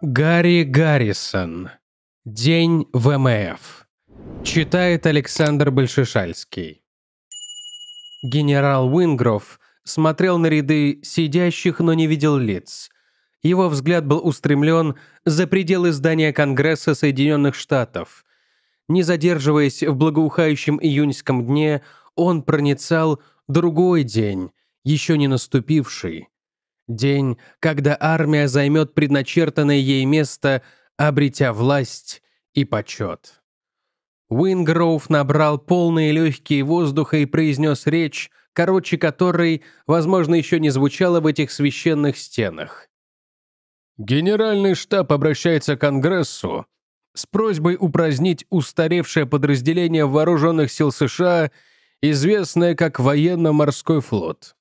Гарри Гаррисон. День ВМФ. Читает Александр Большешальский. Генерал Уингров смотрел на ряды сидящих, но не видел лиц. Его взгляд был устремлен за пределы здания Конгресса Соединенных Штатов. Не задерживаясь в благоухающем июньском дне, он проницал другой день, еще не наступивший. День, когда армия займет предначертанное ей место, обретя власть и почет. Уингроув набрал полные легкие воздуха и произнес речь, короче которой, возможно, еще не звучала в этих священных стенах. Генеральный штаб обращается к Конгрессу с просьбой упразднить устаревшее подразделение вооруженных сил США, известное как военно-морской флот.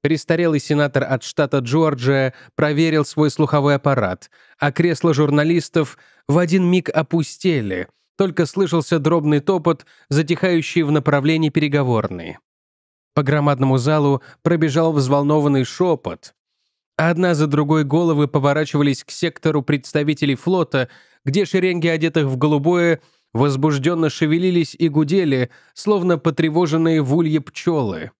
Престарелый сенатор от штата Джорджия проверил свой слуховой аппарат, а кресла журналистов в один миг опустели, только слышался дробный топот, затихающий в направлении переговорной. По громадному залу пробежал взволнованный шепот. Одна за другой головы поворачивались к сектору представителей флота, где шеренги одетых в голубое возбужденно шевелились и гудели, словно потревоженные в улье пчелы.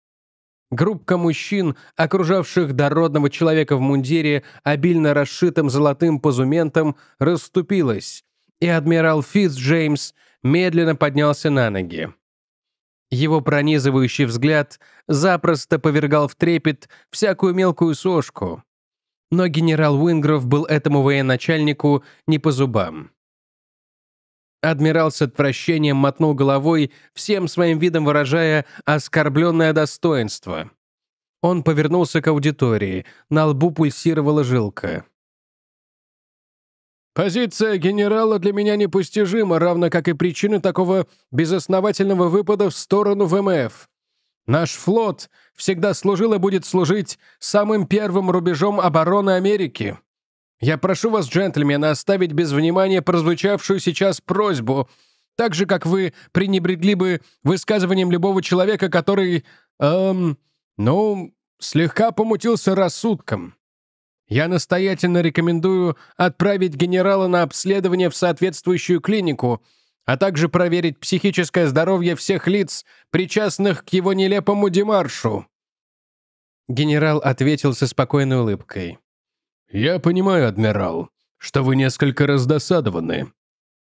Группка мужчин, окружавших дородного человека в мундире, обильно расшитым золотым позументом, расступилась, и адмирал Фитц Джеймс медленно поднялся на ноги. Его пронизывающий взгляд запросто повергал в трепет всякую мелкую сошку. Но генерал Уингров был этому военачальнику не по зубам. Адмирал с отвращением мотнул головой, всем своим видом выражая оскорбленное достоинство. Он повернулся к аудитории, на лбу пульсировала жилка. «Позиция генерала для меня непостижима, равно как и причины такого безосновательного выпада в сторону ВМФ. Наш флот всегда служил и будет служить самым первым рубежом обороны Америки. Я прошу вас, джентльмены, оставить без внимания прозвучавшую сейчас просьбу, так же, как вы пренебрегли бы высказыванием любого человека, который, эм, ну, слегка помутился рассудком. Я настоятельно рекомендую отправить генерала на обследование в соответствующую клинику, а также проверить психическое здоровье всех лиц, причастных к его нелепому демаршу». Генерал ответил со спокойной улыбкой. «Я понимаю, адмирал, что вы несколько раздосадованы.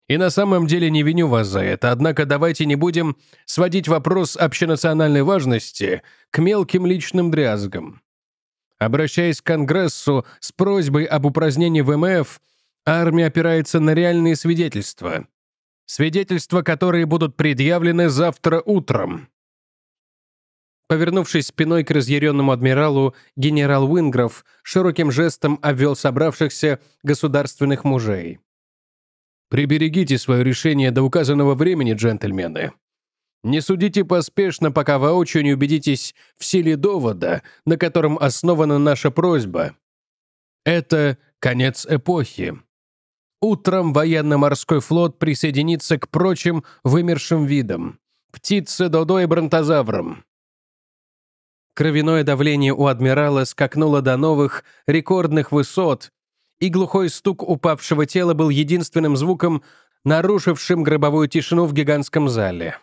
И на самом деле не виню вас за это, однако давайте не будем сводить вопрос общенациональной важности к мелким личным дрязгам. Обращаясь к Конгрессу с просьбой об упразднении ВМФ, армия опирается на реальные свидетельства. Свидетельства, которые будут предъявлены завтра утром. Повернувшись спиной к разъяренному адмиралу, генерал Уингров широким жестом обвел собравшихся государственных мужей. «Приберегите свое решение до указанного времени, джентльмены. Не судите поспешно, пока воочию не убедитесь в силе довода, на котором основана наша просьба. Это конец эпохи. Утром военно-морской флот присоединится к прочим вымершим видам – птице, додо и бронтозаврам. Кровяное давление у адмирала скакнуло до новых, рекордных высот, и глухой стук упавшего тела был единственным звуком, нарушившим гробовую тишину в гигантском зале.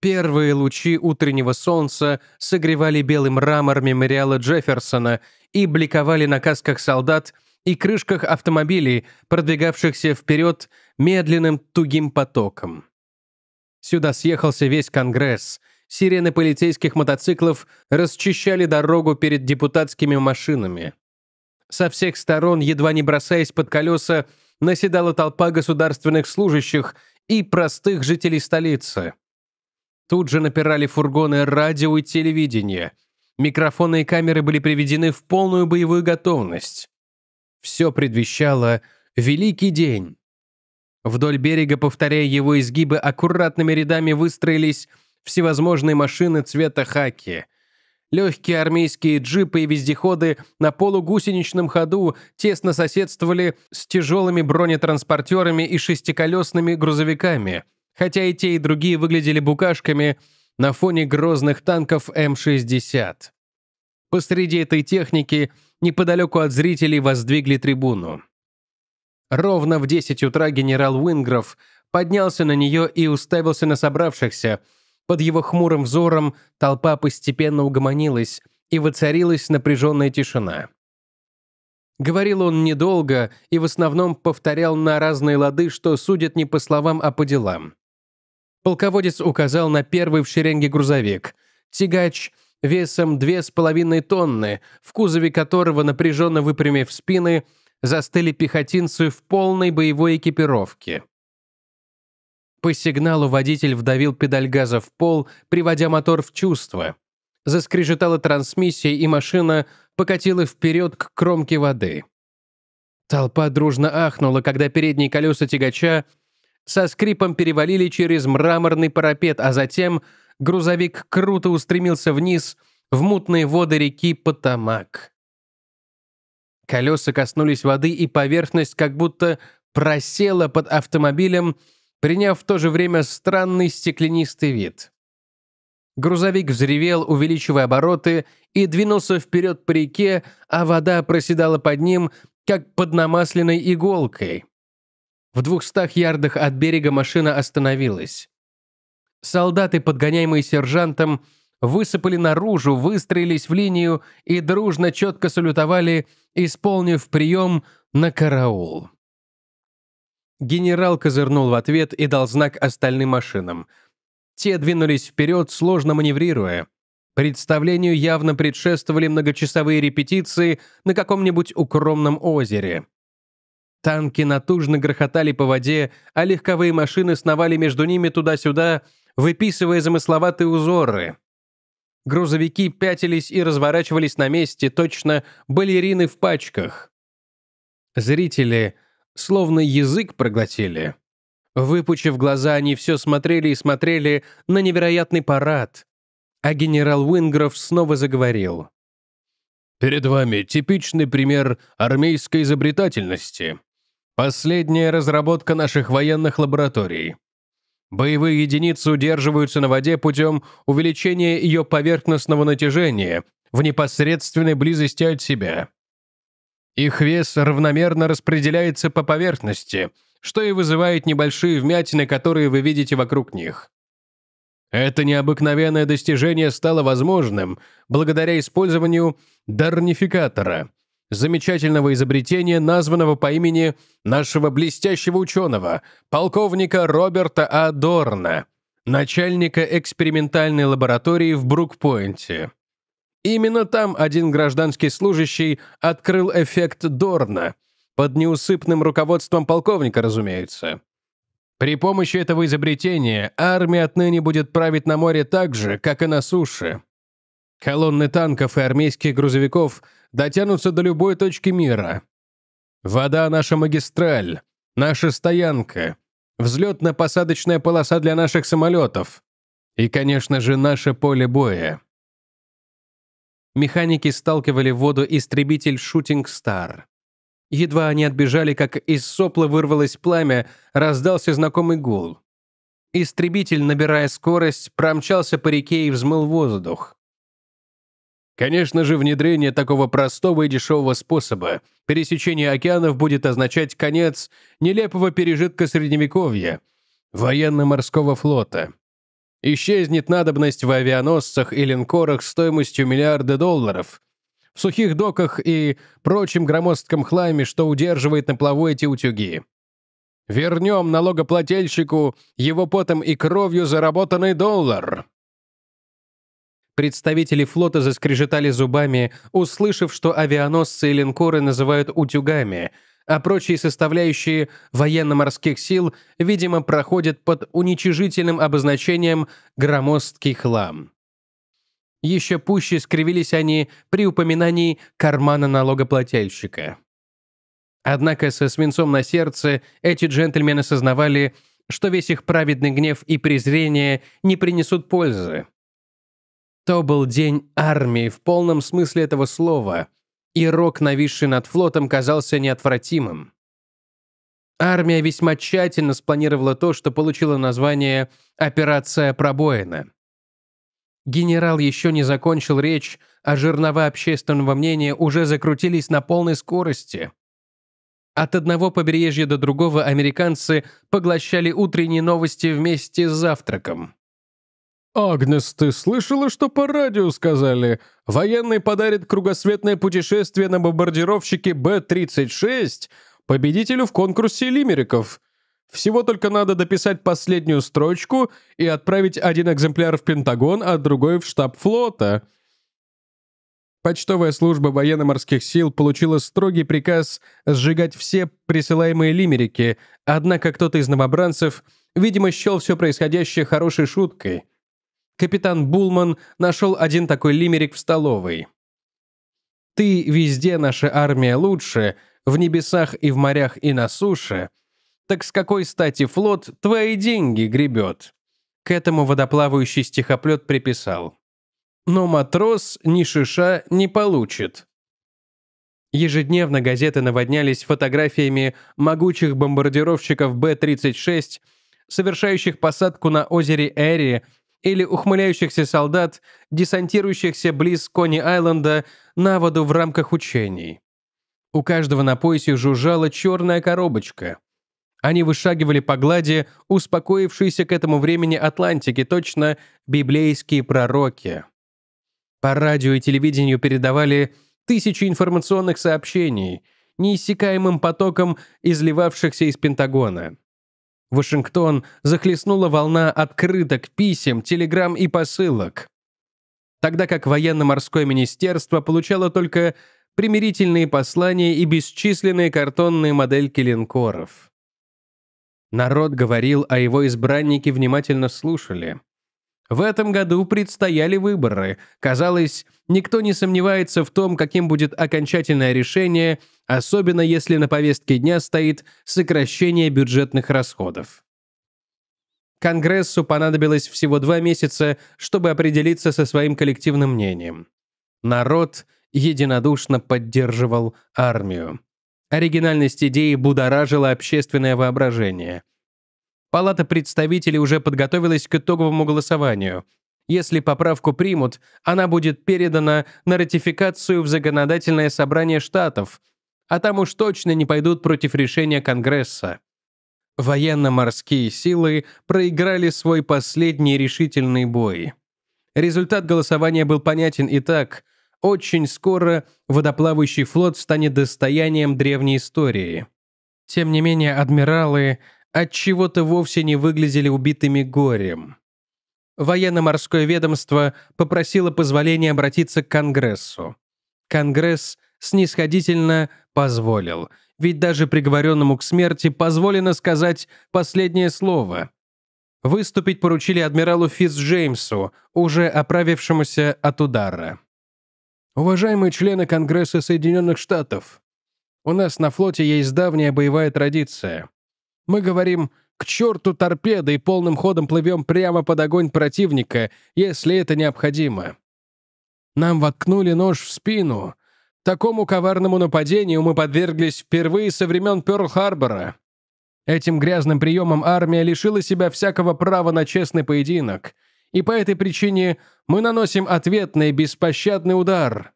Первые лучи утреннего солнца согревали белый мрамор мемориала Джефферсона и бликовали на касках солдат и крышках автомобилей, продвигавшихся вперед медленным тугим потоком. Сюда съехался весь Конгресс, сирены полицейских мотоциклов расчищали дорогу перед депутатскими машинами. Со всех сторон, едва не бросаясь под колеса, наседала толпа государственных служащих и простых жителей столицы. Тут же напирали фургоны радио и телевидения. Микрофоны и камеры были приведены в полную боевую готовность. Все предвещало «Великий день». Вдоль берега, повторяя его изгибы, аккуратными рядами выстроились всевозможные машины цвета хаки. Легкие армейские джипы и вездеходы на полугусеничном ходу тесно соседствовали с тяжелыми бронетранспортерами и шестиколесными грузовиками, хотя и те, и другие выглядели букашками на фоне грозных танков М-60. Посреди этой техники неподалеку от зрителей воздвигли трибуну. Ровно в 10 утра генерал Уингров поднялся на нее и уставился на собравшихся. Под его хмурым взором толпа постепенно угомонилась, и воцарилась напряженная тишина. Говорил он недолго и в основном повторял на разные лады, что судят не по словам, а по делам. Полководец указал на первый в шеренге грузовик. Тягач весом две с половиной тонны, в кузове которого, напряженно выпрямив спины, застыли пехотинцы в полной боевой экипировке. По сигналу водитель вдавил педаль газа в пол, приводя мотор в чувство. Заскрежетала трансмиссия, и машина покатила вперед к кромке воды. Толпа дружно ахнула, когда передние колеса тягача со скрипом перевалили через мраморный парапет, а затем грузовик круто устремился вниз в мутные воды реки Потамак. Колеса коснулись воды, и поверхность как будто просела под автомобилем, приняв в то же время странный стеклянистый вид. Грузовик взревел, увеличивая обороты, и двинулся вперед по реке, а вода проседала под ним, как под намасленной иголкой. В двухстах ярдах от берега машина остановилась. Солдаты, подгоняемые сержантом, высыпали наружу, выстроились в линию и дружно четко салютовали, исполнив прием на караул. Генерал козырнул в ответ и дал знак остальным машинам. Те двинулись вперед, сложно маневрируя. Представлению явно предшествовали многочасовые репетиции на каком-нибудь укромном озере. Танки натужно грохотали по воде, а легковые машины сновали между ними туда-сюда, выписывая замысловатые узоры. Грузовики пятились и разворачивались на месте, точно балерины в пачках. Зрители словно язык проглотили. Выпучив глаза, они все смотрели и смотрели на невероятный парад. А генерал Уингров снова заговорил. «Перед вами типичный пример армейской изобретательности. Последняя разработка наших военных лабораторий. Боевые единицы удерживаются на воде путем увеличения ее поверхностного натяжения в непосредственной близости от себя. Их вес равномерно распределяется по поверхности, что и вызывает небольшие вмятины, которые вы видите вокруг них. Это необыкновенное достижение стало возможным благодаря использованию дарнификатора, замечательного изобретения, названного по имени нашего блестящего ученого, полковника Роберта А. Дорна, начальника экспериментальной лаборатории в Брукпойнте. Именно там один гражданский служащий открыл эффект Дорна, под неусыпным руководством полковника, разумеется. При помощи этого изобретения армия отныне будет править на море так же, как и на суше. Колонны танков и армейских грузовиков дотянутся до любой точки мира. Вода — наша магистраль, наша стоянка, взлетно-посадочная полоса для наших самолетов и, конечно же, наше поле боя. Механики сталкивали в воду истребитель «Шутинг Стар». Едва они отбежали, как из сопла вырвалось пламя, раздался знакомый гул. Истребитель, набирая скорость, промчался по реке и взмыл воздух. Конечно же, внедрение такого простого и дешевого способа пересечения океанов будет означать конец нелепого пережитка Средневековья, военно-морского флота. Исчезнет надобность в авианосцах и линкорах стоимостью миллиарды долларов, в сухих доках и прочем громоздком хламе, что удерживает на плаву эти утюги. Вернем налогоплательщику его потом и кровью заработанный доллар. Представители флота заскрежетали зубами, услышав, что авианосцы и линкоры называют утюгами, а прочие составляющие военно-морских сил, видимо, проходят под уничижительным обозначением «громоздкий хлам». Еще пуще скривились они при упоминании кармана налогоплательщика. Однако со свинцом на сердце эти джентльмены сознавали, что весь их праведный гнев и презрение не принесут пользы. То был день армии в полном смысле этого слова, и рок, нависший над флотом, казался неотвратимым. Армия весьма тщательно спланировала то, что получило название «Операция Пробоина». Генерал еще не закончил речь, а жернова общественного мнения уже закрутились на полной скорости. От одного побережья до другого американцы поглощали утренние новости вместе с завтраком. «Агнес, ты слышала, что по радио сказали? Военный подарит кругосветное путешествие на бомбардировщике Б-36 победителю в конкурсе лимериков. Всего только надо дописать последнюю строчку и отправить один экземпляр в Пентагон, а другой в штаб флота». Почтовая служба военно-морских сил получила строгий приказ сжигать все присылаемые лимерики, однако кто-то из новобранцев, видимо, счел все происходящее хорошей шуткой – Капитан Булман нашел один такой лимерик в столовой. «Ты везде наша армия лучше, в небесах и в морях и на суше. Так с какой стати флот твои деньги гребет?» К этому водоплавающий стихоплет приписал. «Но матрос ни шиша не получит». Ежедневно газеты наводнялись фотографиями могучих бомбардировщиков Б-36, совершающих посадку на озере Эри или ухмыляющихся солдат, десантирующихся близ Кони-Айленда на воду в рамках учений. У каждого на поясе жужжала черная коробочка. Они вышагивали по глади, успокоившиеся к этому времени Атлантики, точно библейские пророки. По радио и телевидению передавали тысячи информационных сообщений, неиссякаемым потоком изливавшихся из Пентагона. Вашингтон захлестнула волна открыток, писем, телеграмм и посылок. Тогда как военно-морское министерство получало только примирительные послания и бесчисленные картонные модельки линкоров. Народ говорил, а его избранники внимательно слушали. В этом году предстояли выборы. Казалось, никто не сомневается в том, каким будет окончательное решение, особенно если на повестке дня стоит сокращение бюджетных расходов. Конгрессу понадобилось всего два месяца, чтобы определиться со своим коллективным мнением. Народ единодушно поддерживал армию. Оригинальность идеи будоражила общественное воображение – Палата представителей уже подготовилась к итоговому голосованию. Если поправку примут, она будет передана на ратификацию в законодательное собрание штатов, а там уж точно не пойдут против решения Конгресса. Военно-морские силы проиграли свой последний решительный бой. Результат голосования был понятен и так. Очень скоро водоплавающий флот станет достоянием древней истории. Тем не менее, адмиралы от чего то вовсе не выглядели убитыми горем. Военно-морское ведомство попросило позволения обратиться к Конгрессу. Конгресс снисходительно позволил, ведь даже приговоренному к смерти позволено сказать последнее слово. Выступить поручили адмиралу Фитцджеймсу, уже оправившемуся от удара. «Уважаемые члены Конгресса Соединенных Штатов, у нас на флоте есть давняя боевая традиция. Мы говорим «к черту торпеды» и полным ходом плывем прямо под огонь противника, если это необходимо. Нам воткнули нож в спину. Такому коварному нападению мы подверглись впервые со времен Пёрл-Харбора. Этим грязным приемом армия лишила себя всякого права на честный поединок, и по этой причине мы наносим ответный беспощадный удар.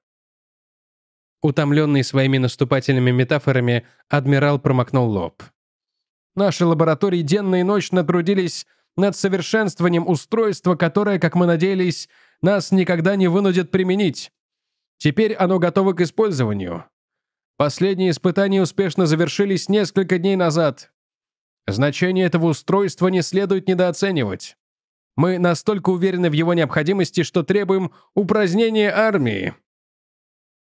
Утомленный своими наступательными метафорами, адмирал промокнул лоб. Наши лаборатории денно и ночно трудились над совершенствованием устройства, которое, как мы надеялись, нас никогда не вынудит применить. Теперь оно готово к использованию. Последние испытания успешно завершились несколько дней назад. Значение этого устройства не следует недооценивать. Мы настолько уверены в его необходимости, что требуем упразднения армии».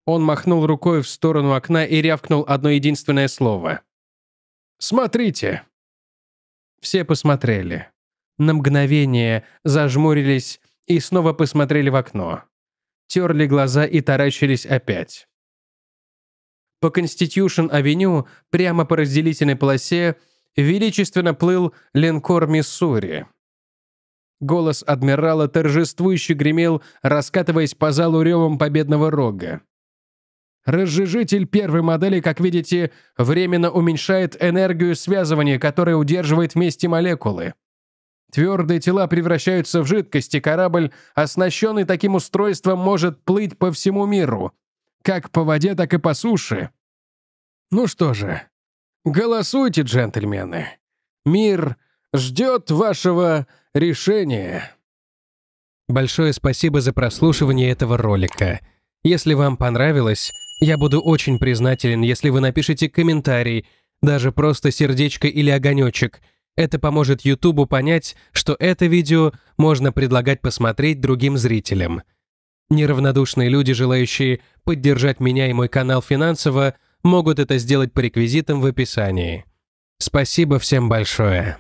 Он махнул рукой в сторону окна и рявкнул одно единственное слово. Смотрите!» Все посмотрели. На мгновение зажмурились и снова посмотрели в окно. Терли глаза и таращились опять. По Конститюшн-авеню, прямо по разделительной полосе, величественно плыл линкор «Миссури». Голос адмирала торжествующе гремел, раскатываясь по залу ревом победного рога. Разжижитель первой модели, как видите, временно уменьшает энергию связывания, которая удерживает вместе молекулы. Твердые тела превращаются в жидкости, корабль, оснащенный таким устройством, может плыть по всему миру. Как по воде, так и по суше. Ну что же, голосуйте, джентльмены. Мир ждет вашего решения. Большое спасибо за прослушивание этого ролика. Если вам понравилось, я буду очень признателен, если вы напишите комментарий, даже просто сердечко или огонечек. Это поможет Ютубу понять, что это видео можно предлагать посмотреть другим зрителям. Неравнодушные люди, желающие поддержать меня и мой канал финансово, могут это сделать по реквизитам в описании. Спасибо всем большое.